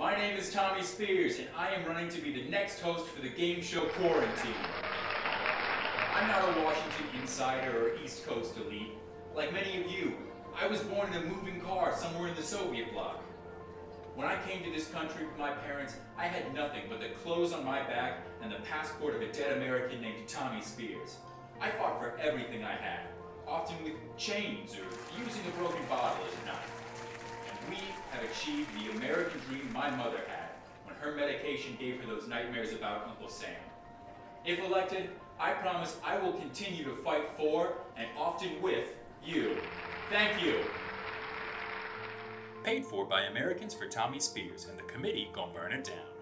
My name is Tommy Spears, and I am running to be the next host for the game show Quarantine. I'm not a Washington insider or East Coast elite. Like many of you, I was born in a moving car somewhere in the Soviet bloc. When I came to this country with my parents, I had nothing but the clothes on my back and the passport of a dead American named Tommy Spears. I fought for everything I had, often with chains or using a broken bottle have achieved the American dream my mother had when her medication gave her those nightmares about Uncle Sam. If elected, I promise I will continue to fight for and often with you. Thank you. Paid for by Americans for Tommy Spears and the committee gonna burn it down.